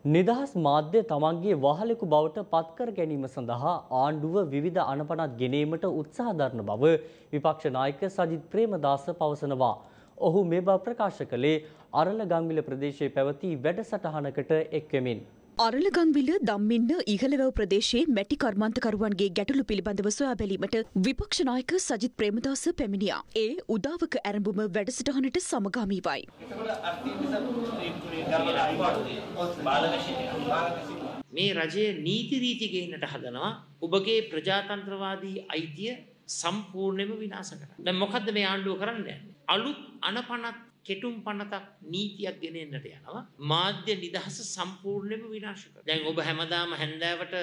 නිදහස් මාධ්‍ය තමන්ගේ වහලෙකු බවට පත්කර ගැනීම සඳහා ආණ්ඩුව විවිධ අනපනත් ගෙනීමට උත්සාහ දරන බව විපක්ෂ නායක සජිත් ප්‍රේමදාස පවසනවා. ඔහු මේ බව ප්‍රකාශ කළේ අරල ගංවිල ප්‍රදේශයේ පැවති වැඩසටහනකට එක්වෙමින්. අරලගංවිල දම්මින්න ඉහළවැව ප්‍රදේශයේ මැටි කර්මාන්තකරුවන්ගේ ගැටලු පිළිබඳව සොයා බැලීමට විපක්ෂනායක සජිත් ප්‍රේමදාස පැමිණියා. ඒ උදාවක ඇරඹුම වැඩසටහනට සමගාමීවයි. මේ රජය නීති රීති ගේන්නට හදනවා ඔබගේ ප්‍රජාතන්ත්‍රවාදී අයිතිය සම්පූර්ණයෙන්ම විනාශ කරන්න. දැන් මොකද්ද මේ ආණ්ඩුව කරන්න යන්නේ? අලුත් අනපනත් කෙටුම් පනතක් නීතියක් ගෙනෙන්නට යනවා මාධ්‍ය නිදහස සම්පූර්ණයෙන්ම විනාශ කරනවා. දැන් ඔබ හැමදාම හැන්දෑවට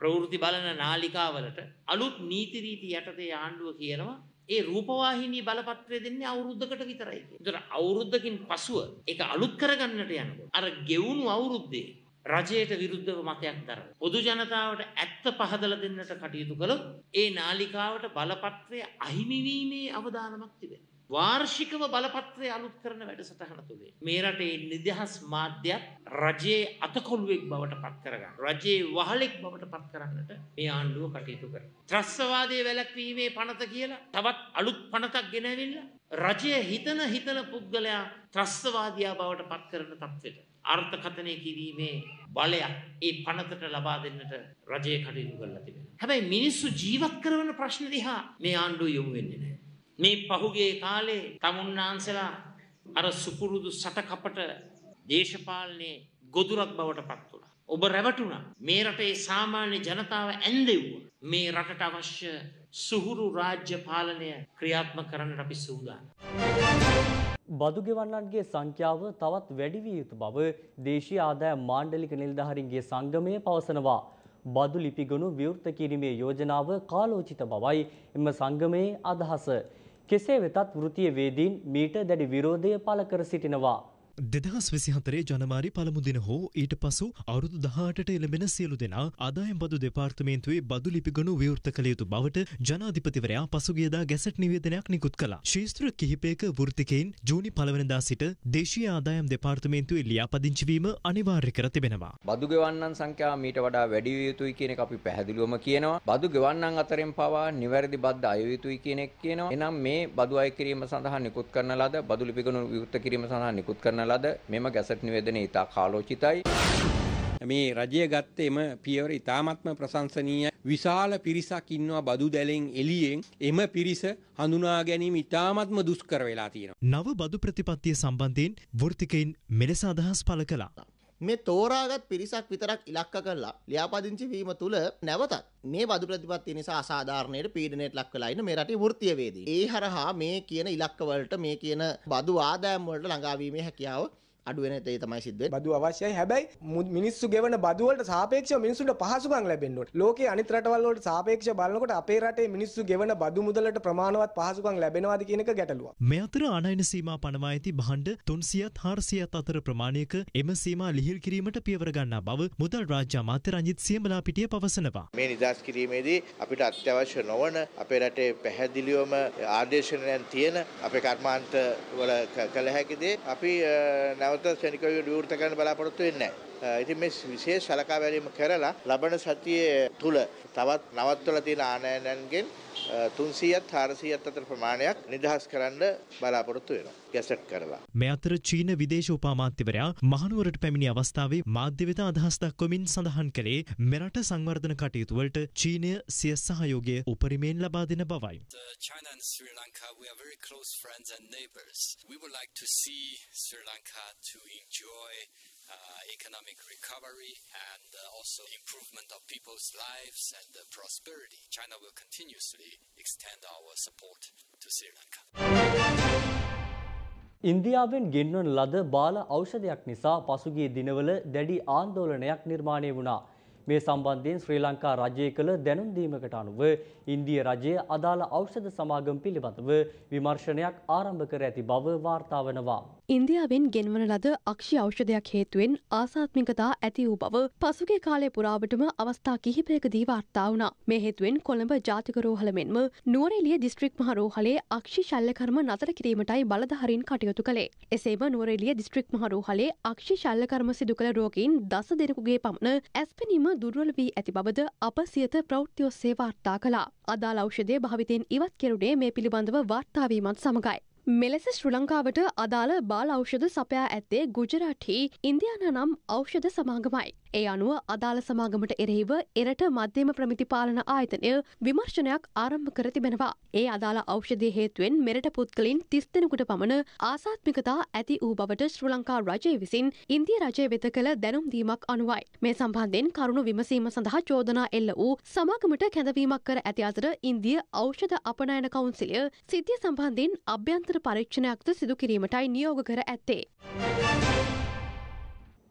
ප්‍රවෘත්ති බලන නාලිකාවලට අලුත් නීති රීති යටතේ ආණ්ඩුව කියනවා ඒ රූපවාහිනී බලපත්‍රය දෙන්නේ අවුරුද්දකට විතරයි. ඒතර අවුරුද්දකින් පසුව ඒක අලුත් කරගන්නට යනකොට අර ගෙවුණු අවුරුද්දේ රජයට විරුද්ධව මතයක් දරන. පොදු ජනතාවට ඇත්ත පහදලා දෙන්නට කටයුතු කළොත් ඒ නාලිකාවට බලපත්‍රය අහිමිවීමේ අවදානමක් තිබෙනවා. වාර්ෂිකව බලපත්‍රය අලුත් කරන වැඩසටහන තුළේ. මේ රටේ නිදහස් මාධ්‍යයක් රජයේ අතකොළුවෙක් බවට පත් කරගන්න. රජයේ වහලෙක් බවට පත් කරන්නට මේ ආණ්ඩුව කටයුතු කර. ත්‍රස්වාදය වැලැක්වීමේ පනත කියලා තවත් අලුත් පනතක් ගෙනැවිල්ල. රජය හිතන හිතන පුද්ගලයා ත්‍රස්තවාදයා බවට පත් කරන තත්වට. අර්ථකථනය කිරීමේ බලයක් ඒ පනතට ලබා දෙන්නට රජය කටයුතු කරලා තිබෙන. හැබැයි මිනිස්සු ජීවත් කරවන ප්‍රශ්න දිහා මේ ආණ්ඩුව යොමු වෙන්නේ නැහැ. මේ පහුගේ කාලේ තමුන්නාන්සලා අර සුපුරුදු සටකපට දේශපාලනයේ ගොදුරක් බවට පත් වුණා. ඔබ රැවටුණා. මේ රටේ සාමාන්‍ය ජනතාව ඇන්දෙව්වා. මේ රටට අවශ්‍ය සුහුරු රාජ්‍ය පාලනය ක්‍රියාත්මක කරන්නට අපි සූදානම්. බදු ගෙවන්නන්ගේ සංඛ්‍යාව තවත් වැඩි විය යුතු බව දේශීය ආදායම් මාණ්ඩලික නිලධාරීන්ගේ සංගමය පවසනවා. බදු ලිපිගොනු විවෘත කිරීමේ යෝජනාව කාලෝචිත බවයි එම සංගමයේ අදහස. කෙසේ වෙතත් වෘතිය වේදීන් මීට දැඩි විරෝධය පළ කර සිටිනවා. දෙදහස් විසිහතරේ ජනවාරි පළමුදින හෝ ඊට පසු අවුරුදු දහටට එළඹෙන සියලු දෙනා ආදායම් බදු දෙපාර්තමේන්තුවේ බදු ලිපිගනු විවෘත කළ යුතු බවට ජනාධිපතිවරයා පසුගියදා ගැසට් නිවේදනයක් නිකුත් කළා. ශේත්‍ර කිහිපයක වෘත්තිකයින් ජූනි පළවෙනිදා සිට දේශීය ආදායම් දෙපාර්තමේන්තුවේ ලියාපදිංචි වීම අනිවාර්ය කර තිබෙනවා. බදු ගෙවන්නන් සංඛ්‍යාව මීට වඩා වැඩි විය යුතුයි කියන එක අපි පැහැදිලිවම කියනවා. බදු ගෙවන්නන් අතරින් පවා නිවැරදි බද්ද අය යුතුයි කියන එක කියනවා. එනම් මේ බදු අය කිරීම සඳහා නිකුත් කරන ලද බදු ලිපිගනු විවෘත කිරීම සඳහා නිකුත් කරන ලද මෙම ගැසට් නිවේදනය ඉතා කාලෝචිතයි. මේ රජය ගත්තේ එම පියවර ඉතාමත්ම ප්‍රශංසනීය විශාල පිරිසක් ඉන්නවා බදු දැලෙන් එළියෙන් එම පිරිස හඳුනා ගැනීම ඉතාමත්ම දුෂ්කර වෙලා තියෙනවා. නව බදු ප්‍රතිපත්තිය සම්බන්ධයෙන් වෘතිකයින් මෙලෙස අදහස් පළ කළා. මේ තෝරාගත් පිරිසක් විතරක් ඉලක්ක කරලා ලියාපදිංචි වීම තුළ නැවතත් මේ බදු ප්‍රතිපත්තිය නිසා අසාධාරණයට පීඩනයට ලක් වෙලා ඉන්න මේ රටේ වෘත්තීය වේදී. ඒ හරහා මේ කියන ඉලක්කවලට මේ කියන බදු ආදායම් වලට ළඟාවීමේ හැකියාව අඩුවෙන ඒ තමයි සිද්ධ බදු අවශ්‍යයි හැබැයි මිනිස්සු ගෙවන බදුවලට සාපේක්ෂව මිනිස්සුන්ට පහසුකම් ලැබෙන්න ඕනේ. ලෝකයේ අනිත් රටවල් වලට සාපේක්ෂව බලනකොට අපේ රටේ මිනිස්සු ගෙවන බදු මුදලට ප්‍රමාණවත් පහසුකම් ලැබෙනවාද කියන එක ගැටලුවක්. මේ අතර ආනයන සීමා පනවා ඇති භාණ්ඩ 300ත් 400ත් අතර ප්‍රමාණයක එම සීමා ලිහිල් කිරීමට පියවර ගන්නා බව මුදල් රාජ්‍ය අමාත්‍ය රංජිත් සියඹලාපිටිය පවසනවා. මේ නිදහස් කිරීමේදී අපිට අත්‍යවශ්‍ය නොවන අපේ රටේ පැහැදිලිවම ආදේශනයන් තියෙන අපේ කර්මාන්ත වල කළ හැකි දේ අපි නැවත ක්ෂණිකව විවෘත කරන්න බලාපොරොත්තු වෙන්නේ නැහැ. ඉතින් මේ විශේෂ සලකා බැලීම කරලා ලබන සතියේ තුල තවත් නවත්වලා තියෙන ආනයනයන්ගෙන් 300ත් 400ත් අතර ප්‍රමාණයක් නිදහස් කරන්න බලාපොරොත්තු වෙනවා. ගැසට් කරලා. මේ අතර චීන විදේශ උපාමාත්‍යවරයා මහනුවරට පැමිණි අවස්ථාවේ මාධ්‍ය වෙත අදහස් දක්වමින් සඳහන් කළේ මෙරට සංවර්ධන කටයුතු වලට චීනය සිය සහයෝගය උපරිමයෙන් ලබා දෙන බවයි. We are very close friends and neighbors. We would like to see Sri Lanka to enjoy Uh, economic recovery and uh, also improvement of people's lives and uh, prosperity. China will continuously extend our support to Sri Lanka. ඉන්දියාවෙන් ගෙන්වන ලද බාල ඖෂධයක් නිසා පසුගිය දිනවල දැඩි ආන්දෝලනයක් නිර්මාණය වුණා. මේ සම්බන්ධයෙන් ශ්‍රී ලංකා රජය කළ දැනුම් දීමකට අනුව ඉන්දිය රජය අදාළ ඖෂධ සමාගම් පිළිබඳව විමර්ශනයක් ආරම්භ කර ඇති බව වාර්තා වනවා. ඉන්දියාවෙන් ගෙන්වන ලද අක්ෂි ඖෂධයක් හේතුවෙන් ආසාත්මිකතා ඇති වූ බව පසුගේ කාලය පුරාවටම අවස්ථා කිහිපයකදී වාර්තා වුණා. මේ හේතුවෙන් කොළඹ ජාතික රෝහල මෙන්ම නුවරඑළිය දිස්ත්‍රික් මහ රෝහලේ අක්ෂි ශල්‍යකර්ම නතර කිරීමටයි බලධාරීන් කටයුතු කළේ. එසේම නුවරඑළිය දිස්ත්‍රික් මහ රෝහලේ අක්ෂි ශල්‍යකර්ම සිදු කළ රෝගීන් දස දෙනෙකුගේ පමණ ඇස්පෙනීම දුර්වල වී ඇති බවද අප සියත ප්‍රවෘත්ති ඔස්සේ වාර්තා කළා. අදාළ ඖෂධය භාවිතයෙන් ඉවත් කෙරුණේ මේ පිළිබඳව වාර්තාවීමත් සමගයි. මෙලෙස ශ්‍ර ලංකාවට අදාළ බාල ඖෂධ සපයා ඇත්තේ ගුජරාටහි ඉන්දයාන නම් ඖෂධ සමාගමයි. ඒ අනුව අදාළ සමාගමට එරෙහිව එරට මධ්‍යම ප්‍රමිති පාලන ආයතනය විමර්ශනයක් ආරම්භ කර තිබෙනවා. ඒ අදාළ ඖෂධය හේතුවෙන් මෙරට පුද්ගලින් තිස් දෙනෙකුට පමණ ආසාත්මිකතා ඇති වූ බවට ශ්‍ර ලංකා රජය විසින් ඉන්දිය රජය වෙත කළ දැනුම් දීමක් අනුවයි. මේ සම්බන්ධයෙන් කරුණු විමසීම සඳහා චෝදනා එල්ල වූ සමාගමට කැඳවීමක් කර ඇති අතර ඉන්දිය ඖෂධ අපනයන කවුන්සිලය සිද්ධිය සම්බන්ධයෙන් අභ්‍යන්තර පරීක්ෂණයක්ද සිදු කිරීමටයි නියෝග කර ඇත්තේ.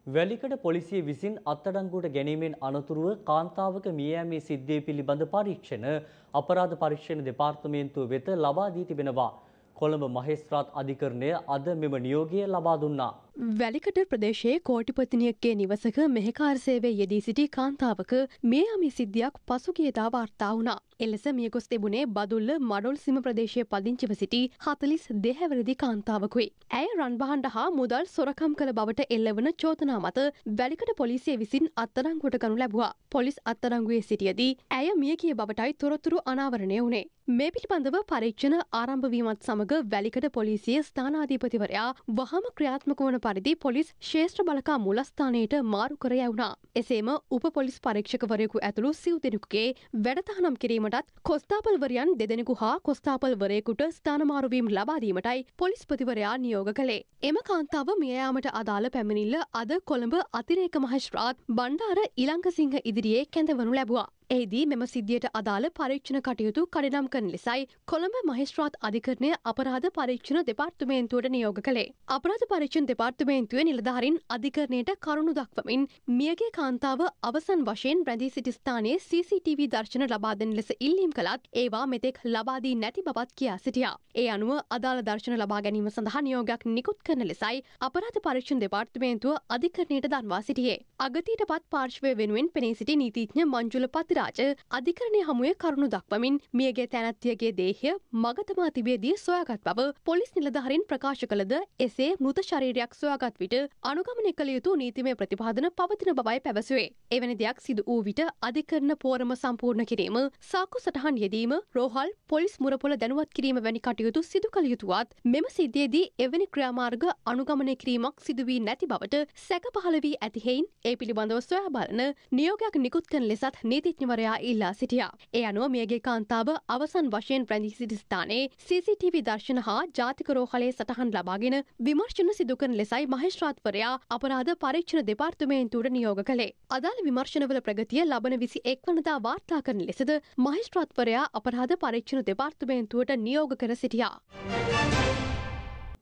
වැලිකඩ පොලිසිය විසින් අත්අඩංගුවට ගැනීමෙන් අනතුරුව කාන්තාවක මියෑමේ සිද්ධිය පිළිබඳ පරීක්ෂණ අපරාධ පරීක්ෂණ දෙපාර්තමේන්තුව වෙත ලබා දී තිබෙනවා. කොළඹ මහේස්ත්‍රාත් අධිකරණය අද මෙම නියෝගය ලබා දුන්නා. වැලිකට ප්‍රදේශයේ කෝටිපතිනියක්ගේ නිවසක මෙහෙකාර සේවය යෙදී සිටි කාන්තාවක මේ අමි සිද්ධියක් පසුගියදා වාර්තා වුණා. එලෙස මියගොස් තිබුණේ බදුල්ල මඩොල් සිම ප්‍රදේශය පදිංචිව සිටි හතලිස් දෙහැවරදි කාන්තාවකුයි. ඇය රන්බහන්ඩ හා මුදල් සොරකම් කළ බවට එල්ලවන චෝතනා මත වැලිකට පොලිසිය විසින් අත්තරංගුවට ගනු ලැබවා. පොලිස් අත්තරංගුවේ සිටියදී ඇය මිය කිය බවටයි තොරතුරු අනාවරණය වුණේ. මේ පිළිබඳව පරීක්ෂණ ආරම්භවීමත් සමඟ වැලිකට පොලිසිය ස්ථානාධීපතිවරයා වහම ක්‍රියාත්මක වන පරිදි පොලිස් ශේෂ්ත්‍ර බලකා මුලස්ථානයට මාරු කර යවුණා. එසේම උප පොලිස් පරීක්ෂකවරයෙකු ඇතුළු සිව් දෙනෙකුගේ වැඩතහනම් කිරීමටත් කොස්තාපල්වරයන් දෙදෙනෙකු හා කොස්තාපල්වරයෙකුට ස්ථානමාරුවීම් ලබාදීමටයි පොලිස්පතිවරයා නියෝග කළේ. එම කාන්තාව මියයාමට අදාළ පැමිණිල්ල අද කොළඹ අතිරේක මහශ්‍රාත් බණ්ඩාර ඉලංකසිංහ ඉදිරියේ කැඳවනු ලැබවා. එහිදී මෙම සිද්ධියට අදාළ පරීක්ෂණ කටයුතු කඩනම් කරන ලෙසයි කොළඹ මහිස්ත්‍රාත් අධිකරණය අපරාධ පරීක්ෂණ දෙපාර්තමේන්තුවට නියෝග කළේ. අපරාධ පරීක්ෂණ දෙපාර්තමේන්තුවේ නිලධාරින් අධිකරණයට කරුණු දක්වමින් මියගේ කාන්තාව අවසන් වශයෙන් බැඳී සිටි ස්ථානයේ CCTV දර්ශන ලබා දෙන ලෙස ඉල්ලීම් කළත් ඒවා මෙතෙක් ලබා දී නැති බවත් කියා සිටියා. ඒ අනුව අදාළ දර්ශන ලබා ගැනීම සඳහා නියෝගයක් නිකුත් කරන ලෙසයි අපරාධ පරීක්ෂණ දෙපාර්තමේන්තුව අධිකරණයට දන්වා සිටියේ. අගතීට පත් පාර්ශවය වෙනුවෙන් පෙනී සිටි නීතිඥ මංජුල පතිරාජ අධිකරණය හමුවේ කරුණු දක්වමින් මියගේ තැනැත්තියගේ දේහය මගතමා තිබේදී සොයාගත් බව පොලිස් නිලධහරින් ප්‍රකාශ කළද එසේ මෘත ශරීරයක් සොයාගත් විට අනුගමනය කළ යුතු නීතිමය ප්‍රතිපාදන පවතින බවයි පැවසුවේ. එවැනි දෙයක් සිදු වූ විට අධිකරණ පෝරම සම්පූර්ණ කිරීම සාකු සටහන් යෙදීම රෝහල් පොලිස් මුරපොල දැනුවත් කිරීම වැනි කටයුතු සිදු කළ යුතුවත් මෙම සිද්ධියේදී එවැනි ක්‍රියාමාර්ග අනුගමනය කිරීමක් සිදුවී නැති බවට සැක පහළ වී ඇතිහෙයින් ඒ පිළිබඳව සොයා බලන නියෝගයක් නිකුත් කරන ලෙසත් නීතිඥවරයා ඉල්ලා සිටියා. ඒ අනුව මියගේ කාන්තාව අවසන් වශයෙන් ප්‍රැඳී සිටි ස්ථානයේ CCTV දර්ශන හා ජාතික රෝහලේ සටහන් ලබාගෙන විමර්ශන සිදු කරන ලෙසයි මහේස්ත්‍රාත්වරයා අපරාධ පරීක්ෂණ දෙපාර්තමේන්තුවට නියෝග කළේ. අදාළ විමර්ශනවල ප්‍රගතිය ලබන විසි එක්වනදා වාර්තා කරන ලෙසද මහේස්ත්‍රාත්වරයා අපරාධ පරීක්ෂණ දෙපාර්තමේන්තුවට නියෝග කර සිටියා.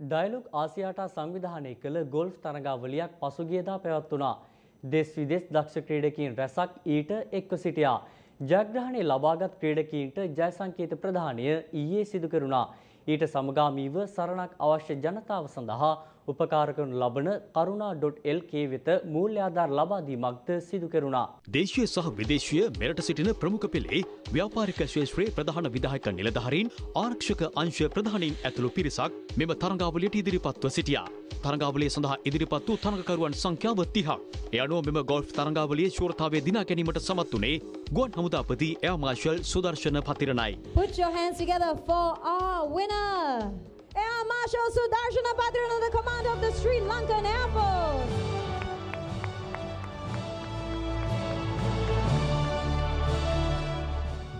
ඩයිලොග් ආසියාටා සංවිධානය කළ ගොල්ෆ් තරගාවලියක් පසුගියදා පැවැත්වුණා. දෙස් විදෙස් දක්ෂ ක්‍රීඩකින් රැසක් ඊට එක්ව සිටියා. ජයග්‍රහණය ලබාගත් ක්‍රීඩකීන්ට ජයසංකේත ප්‍රධානය ඊයේ සිදු කරුණා. ඊට සමගාමීව සරණක් අවශ්‍ය ජනතාව සඳහා උපකාර කරනු ලබන කරුණා.lk වෙත මූල්‍ය ආධාර ලබා දීමක්ද සිදු කෙරුණා. දේශීය සහ විදේශීය මෙරට සිටින ප්‍රමුඛ පෙළේ ව්‍යාපාරික ශ්‍රේෂ්ත්‍රයේ ප්‍රධාන විධායක නිලධාරීන් ආරක්ෂක අංශ ප්‍රධානීන් ඇතුළු පිරිසක් මෙම තරඟාවලියට ඉදිරිපත්ව සිටියා. තරඟාවලිය සඳහා ඉදිරිපත් වූ තරඟකරුවන් සංඛ්‍යාව 30ක්. ඒ අනුව මෙම ගෝල්ෆ් තරඟාවලියේ ශූරතාවය දිනා ගැනීමට සමත් වුණේ ගුවන් හමුදාපති එයා මාර්ෂල් සුදර්ශන පතිරණයි. Put your hands together for our winner, Air Marshal Sudarshana Patrana, the commander of the Sri Lankan Air Force.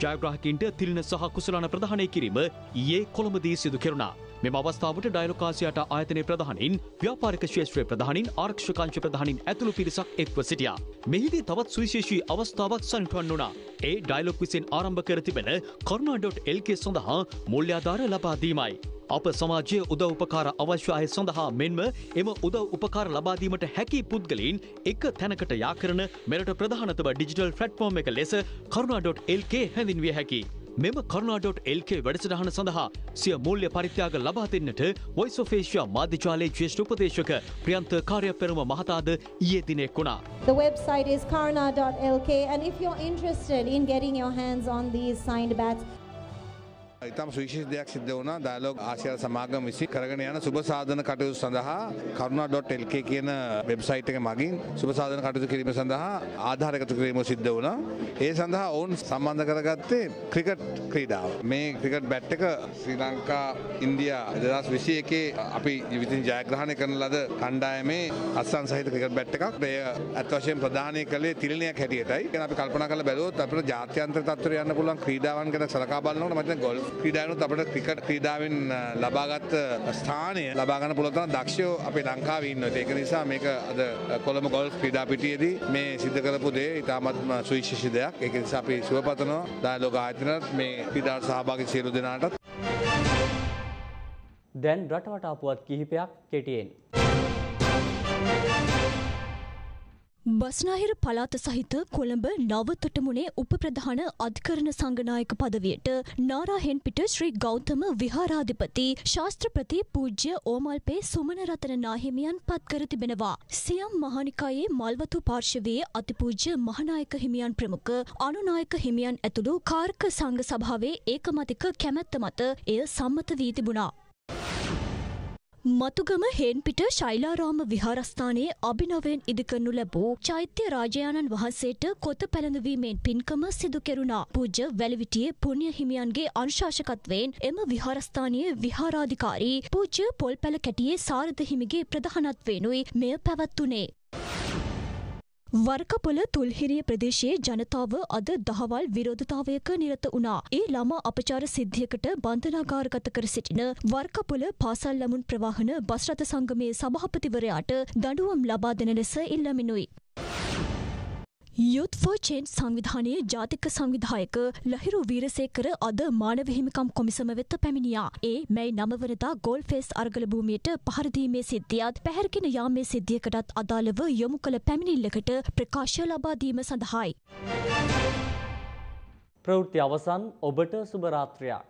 ජයග්‍රාහකින්ට තිලින සහ කුසලාන ප්‍රධානය කිරීම ඊයේ කොළඹදී සිදු කෙරුණා. මෙම අවස්ථාවට ඩයිලොකාසියට ආයතනය ප්‍රධානින් ව්‍යාපාරික ශේෂත්‍රය ප්‍රධානින් ආරක්ෂකාංශ ප්‍රධානින් ඇතුළු පිරිසක් එක්ව සිටියා. මෙහිදී තවත් සුවිශේෂී අවස්ථාවක් සනිටුවන් වුණා. ඒ ඩයිලොක් විසින් ආරම්භ කර තිබෙන කරුණා.lk සඳහා මුල්‍යාධාර ලබා දීමයි. අප සමාජය උදව් උපකාර අවශ්‍ය අය සඳහා මෙන්ම එම උදව් උපකාර ලබාදීමට හැකි පුද්ගලයින් එක තැනකට යා කරන මෙරට ප්‍රධානතම ඩිජිටල් ෆලට්ෆෝර්ම් එක ලෙස කරුණා.lk හැඳින්විය හැකි. මෙම කරුණා.lk වැඩසටහන සඳහා සිය මූල්‍ය පරිත්‍යාග ලබා දෙන්නට වොයිස් ඔෆ් ඒෂියා මාධ්‍යජාලයේ ජ්‍යෙෂ්ඨ උපදේශක ප්‍රියන්ත කාර්යපෙරම මහතාද ඊයේ දිනෙක වුණා. The website is karna.lk and if you're interested in getting your hands on these signed bats, ඉතාම සුවිශේෂ දෙයක් සිද්ධ වුණා ඩයලොග් ආසියා සමාගම විසින් කරගෙන යන සුබ සාධන කටයුතු සඳහා කරුණා.lk කියන වෙබ්සයිට් එක මගින් සුබ සාධන කටයුතු කිරීම සඳහා ආධාර එකතු කිරීම සිද්ධ වුණා. ඒ සඳහා ඔවුන් සම්බන්ධ කරගත්තේ ක්‍රිකට් ක්‍රීඩාව. මේ ක්‍රිකට් බැට් එක ශ්‍රී ලංකා ඉන්දියා 2021 අපි විසින් ජයග්‍රහණය කරන ලද කණ්ඩායමේ අස්සන් සහිත ක්‍රිකට් බැට් එකක්. ඒ අත් වශයෙන් ප්‍රධානය කළේ තිලනයක් හැටියටයි. ඒක අපි කල්පනා කරලා බැලුවොත් අපිට ජාත්‍යන්තර තත්ත්වයට යන්න පුළුවන් ක්‍රීඩාවන් ගැන සලකා බලනකොට මම හිතන්නේ ගොල්ෆ් ක්‍රීඩාවනුත් අපිට ක්‍රිකට් ක්‍රීඩාවෙන් ලබාගත් ස්ථානය ලබා ගන්න පුළුවන් තරම් දක්ෂයෝ අපේ ලංකාවේ ඉන්නවා. ඒක නිසා මේක අද කොළඹ ගොල්ෆ් ක්‍රීඩා පිටියේදී මේ සිද්ධ කරපු දේ ඉතාමත්ම සුවිශේෂී දෙයක්. ඒක නිසා අපි සුවපතනවා ඩයලොග් ආයතනත් මේ ක්‍රීඩාවට සහභාගී සියලු දෙනාටත් දැන් රටවටා පුවත් කිහිපයක් කෙටියෙන්. බස්නාහිර පලාත සහිත කොළඹ නවතොටමුණේ උපප්‍රධාන අධිකරණ සංගනායක පදවියට නාරාහෙන් පිට ශ්‍රී ගෞතම විහාරාධිපති ශාස්ත්‍රපති පූජ්‍ය ඕමල්පේ සුමන රතන නාහිමියන් පත් කර තිබෙනවා. සියම් මහනිකායේ මල්වතු පාර්ශවයේ අතිපූජ්‍ය මහනායක හිමියන් ප්‍රමුඛ අනුනායක හිමියන් ඇතුළු කාර්ක සංඝ සභාවේ ඒකමතික කැමැත්ත මත එය සම්මත වී තිබුණා. මතුගම හෙන්පිට ශෛලාරාම විහාරස්ථානයේ අභිනවයෙන් ඉදිකරනු ලැබූ චෛත්‍ය රාජයාණන් වහන්සේට කොත පැළඳවීමෙන් පින්කම සිදු කෙරුණා. පූජ්‍ය වැලිවිටියේ පුණ්‍ය හිමියන්ගේ අනුශාසකත්වයෙන් එම විහාරස්ථානයේ විහාරාධිකාරී පූජ්‍ය පොල්පැල කැටියේ සාරද හිමිගේ ප්‍රධානත්වයෙනුයි මෙය පැවැත්වුණේ. වර්කපොල තුල්හිරිය ප්‍රදේශයේ ජනතාව අද දහවල් විරෝධතාවයක නිරත වුණා. ඒ ළමා අපචාර සිද්ධියකට බන්ධනාගාරගත කර සිටින වර්කපොල පාසල් ළමුන් ප්‍රවාහන බස් රථ සංගමේ සභාපතිවරයාට දඬුවම් ලබා දෙන ලෙස ඉල්ලමිනුයි. යුත් ෆෝ චේන්් සංවිධානයේ ජාතික සංවිධායක ලහිරු වීරසේකර අද මානව හිමිකම් කොමිසම වෙත්ත පැමිණියා. ඒ මැයි නමවනදා ගෝල් ෆේස් අර්ගල භූමියට පහරදීමේ සිද්ධියත් පැහැරගෙන යාමේ සිද්ධියකටත් අදාළව යොමු කළ පැමිණිල්ලකට ප්‍රකාශය ලබාදීම සඳහායි. ප්‍රවෘත්ති අවසන් ඔබට සුභරාත්‍රයක්.